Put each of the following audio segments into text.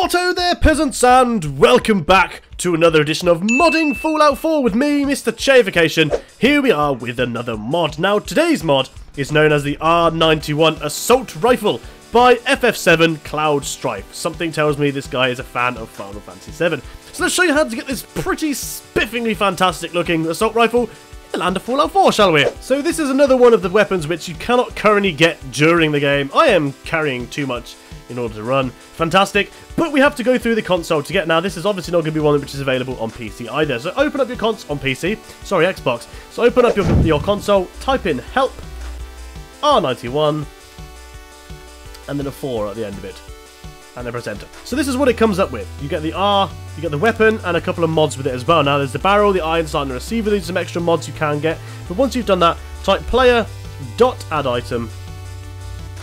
Whatto there, peasants, and welcome back to another edition of Modding Fallout 4 with me, Mr. Chayification. Here we are with another mod. Now, today's mod is known as the R91 Assault Rifle by FF7 Cloud Strife. Something tells me this guy is a fan of Final Fantasy 7. So let's show you how to get this pretty spiffingly fantastic looking assault rifle in the land of Fallout 4, shall we? So this is another one of the weapons which you cannot currently get during the game. I am carrying too much in order to run. Fantastic. But we have to go through the console to get now. This is obviously not going to be one which is available on PC either. So open up your cons on PC. Sorry, Xbox. So open up your, your console, type in help R91 and then a 4 at the end of it. And then press enter. So this is what it comes up with. You get the R, you get the weapon, and a couple of mods with it as well. Now there's the barrel, the iron sight, and the receiver. These are some extra mods you can get. But once you've done that, type player dot add item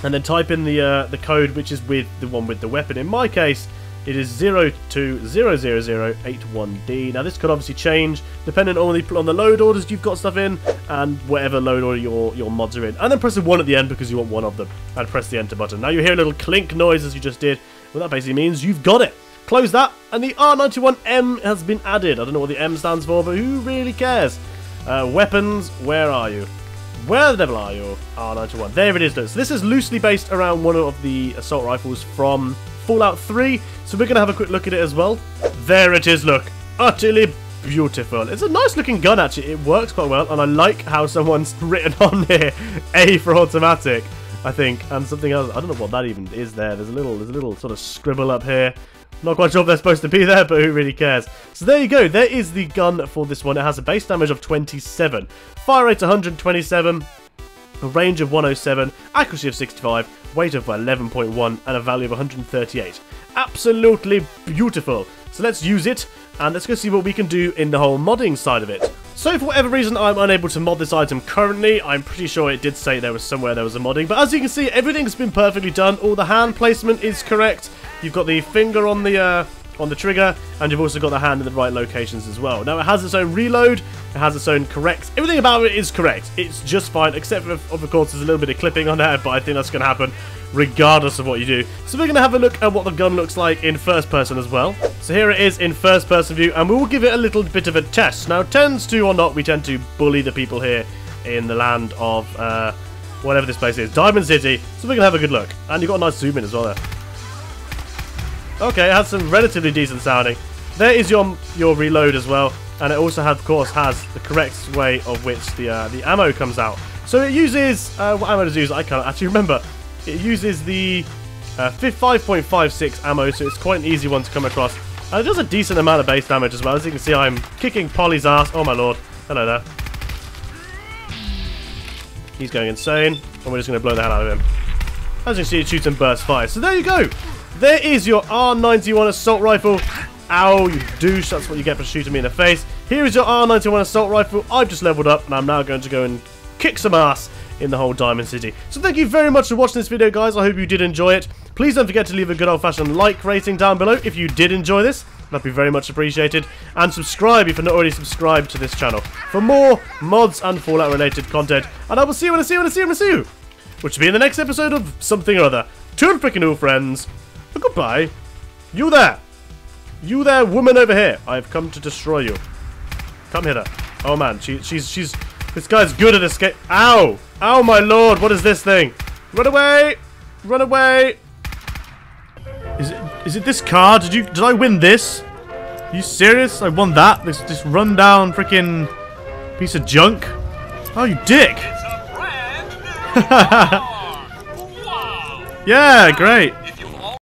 and then type in the uh, the code which is with the one with the weapon. In my case, it is 02000081D. Now this could obviously change depending on the on the load orders you've got stuff in and whatever load order your your mods are in. And then press the one at the end because you want one of them and press the enter button. Now you hear a little clink noise as you just did. Well that basically means you've got it. Close that and the R91M has been added. I don't know what the M stands for, but who really cares? Uh, weapons, where are you? Where the devil are you? R91. There it is, though. So this is loosely based around one of the assault rifles from Fallout 3. So we're going to have a quick look at it as well. There it is, look. Utterly beautiful. It's a nice looking gun, actually. It works quite well. And I like how someone's written on here A for automatic, I think. And something else. I don't know what that even is there. There's a little, there's a little sort of scribble up here. Not quite sure if they're supposed to be there, but who really cares? So there you go. There is the gun for this one. It has a base damage of 27, fire rate 127, a range of 107, accuracy of 65, weight of 11.1, and a value of 138. Absolutely beautiful. So let's use it, and let's go see what we can do in the whole modding side of it. So for whatever reason I'm unable to mod this item currently, I'm pretty sure it did say there was somewhere there was a modding, but as you can see everything's been perfectly done, all the hand placement is correct, You've got the finger on the uh, on the trigger, and you've also got the hand in the right locations as well. Now, it has its own reload, it has its own correct. Everything about it is correct. It's just fine, except for, of course, there's a little bit of clipping on there, but I think that's going to happen regardless of what you do. So we're going to have a look at what the gun looks like in first person as well. So here it is in first person view, and we will give it a little bit of a test. Now, tends to or not, we tend to bully the people here in the land of uh, whatever this place is, Diamond City. So we're going to have a good look. And you've got a nice zoom in as well there. Okay, it has some relatively decent sounding. There is your your reload as well, and it also, has, of course, has the correct way of which the uh, the ammo comes out. So it uses uh, what ammo does it use? I can't actually remember. It uses the uh, 5.56 ammo, so it's quite an easy one to come across. And it does a decent amount of base damage as well. As you can see, I'm kicking Polly's ass. Oh my lord! Hello there. He's going insane, and we're just going to blow the hell out of him. As you can see, it shoots and burst fire. So there you go. There is your R91 assault rifle. Ow, you douche. That's what you get for shooting me in the face. Here is your R91 assault rifle. I've just leveled up, and I'm now going to go and kick some ass in the whole Diamond City. So thank you very much for watching this video, guys. I hope you did enjoy it. Please don't forget to leave a good old-fashioned like rating down below if you did enjoy this. That'd be very much appreciated. And subscribe if you're not already subscribed to this channel for more mods and Fallout-related content. And I will see you when I see you when I see you when I see you. Which will be in the next episode of something or other. Tune freaking new friends. Goodbye. You there! You there, woman over here! I have come to destroy you. Come hither. Oh man, she, she's, she's, this guy's good at escape. Ow! Ow, my lord, what is this thing? Run away! Run away! Is it, is it this car? Did you, did I win this? Are you serious? I won that? This, this rundown freaking piece of junk? Oh, you dick! yeah, great.